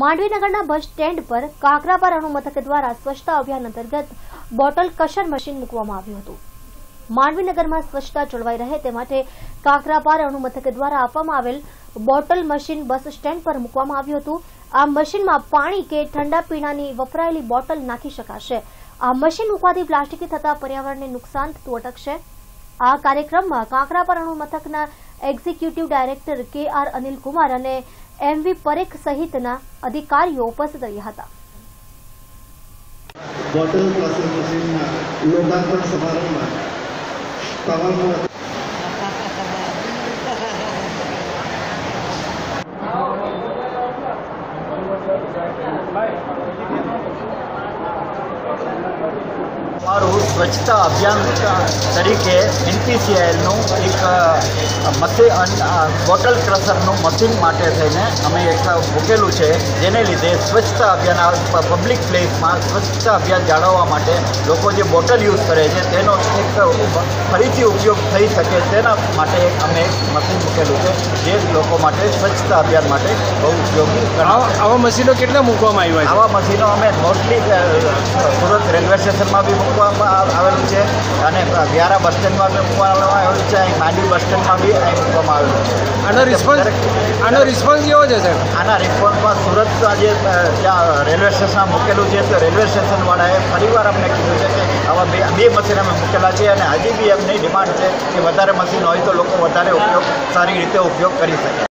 માંડવીનગરના bus stand પર કાકરાપાર અણુમથક દ્વારા સ્વચ્છતા અભિયાન અંતર્ગત બોટલ કશર મશીન મૂકવામાં આવ્યું હતું. માંડવીનગરમાં સ્વચ્છતા જળવાઈ રહે તે માટે કાકરાપાર અણુમથક દ્વારા આપવામાં આવેલ બોટલ મશીન બસ સ્ટેન્ડ પર મૂકવામાં આવ્યું હતું. આ મશીનમાં પાણી કે ઠંડા પીણાની વપરાયેલી બોટલ નાખી શકાશે. આ મશીન મૂકવાથી પ્લાસ્ટિકથી થતા પર્યાવરણને નુકસાન થતું અટકશે. આ કાર્યક્રમમાં કાંકરાપર અણુ મથકના executive director K R Anil Kumar અને એમવી પરેખ સહિતના અધિકારીઓ ઉપસ્થિત રહ્યા હતા. બોટલ ક્લાસિક મશીનના લોકાર્પણ સમારંભમાં કમલમાં મારું સ્વચ્છતા અભિયાન તરીકે એનપીસીઆઈએલનું એક મશીન બોટલ ક્રશરનું મશીન માટે થઈને અમે એક મૂકેલું છે જેને લીધે સ્વચ્છતા અભિયાન પબ્લિક પ્લેસમાં સ્વચ્છતા અભિયાન જાળવવા માટે લોકો જે બોટલ યુઝ કરે છે તેનો એક ફરીથી ઉપયોગ થઈ શકે તેના માટે અમે એક મશીન મૂકેલું છે જે લોકો માટે સ્વચ્છતા અભિયાન માટે બહુ ઉપયોગી આવા મશીનો કેટલા મૂકવામાં આવ્યા આવા મશીનો અમે મોસ્ટલી સુરત રેલવે સ્ટેશનમાં બી મૂકવામાં આવેલું છે. અને વ્યારા બસ સ્ટેન્ડમાં મૂકવામાં આવેલું છે અહીં માંડવી બસ સ્ટેન્ડમાં બી અહીં મૂકવામાં આવેલું છે. આનો રિસ્પોન્સ આનો રિસ્પોન્સ કેવો છે સાહેબ? આના રિસ્પોન્સમાં સુરતમાં જે ત્યાં રેલવે સ્ટેશનમાં મૂકેલું છે તો રેલવે સ્ટેશનવાળાએ ફરીવાર અમને કીધું છે કે આવા બે બે મશીન અમે મૂકેલા છે અને હજી બી એમની ડિમાન્ડ છે કે વધારે મશીન હોય તો લોકો વધારે ઉપયોગ સારી રીતે ઉપયોગ કરી શકે.